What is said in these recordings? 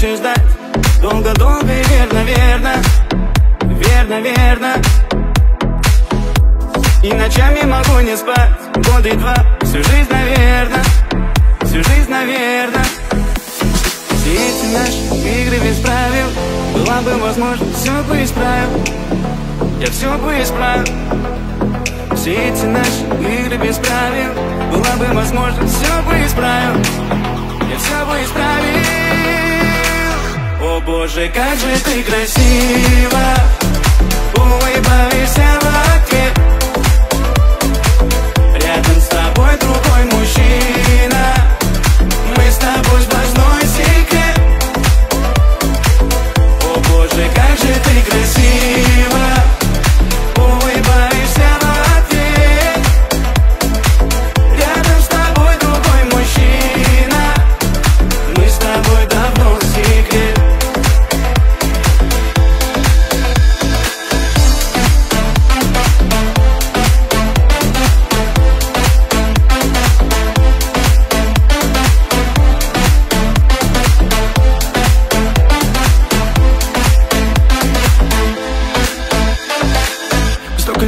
очень ждать. Долго-долго и верно, верно. Верно, верно. И ночами могу не спать. Годы два, всю жизнь, наверно. Всю жизнь, наверно. Все эти наши игры без правил. Была бы возможность, все бы исправил. Я все бы исправил. Все эти наши игры без правил. Была бы возможность, все бы исправил боже, как же ты красива. Улыбаешься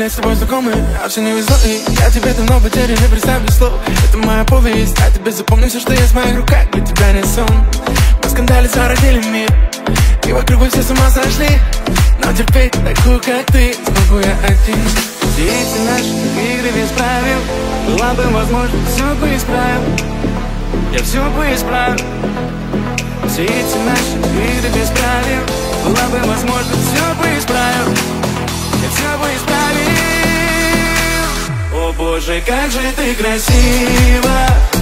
лет с тобой знакомы, а все не везло И я тебе давно потерян, не представь слов. Это моя повесть, а тебе запомни все, что есть в моих руках Для тебя не сон. Мы скандали зародили мир И вокруг вы все с ума сошли. Но терпеть такую, как ты, смогу я один. Все эти наши игры без правил Была бы возможность, все бы исправил. Я все бы исправил. Все эти наши игры без правил Была бы возможность, все бы исправил боже, как же ты красива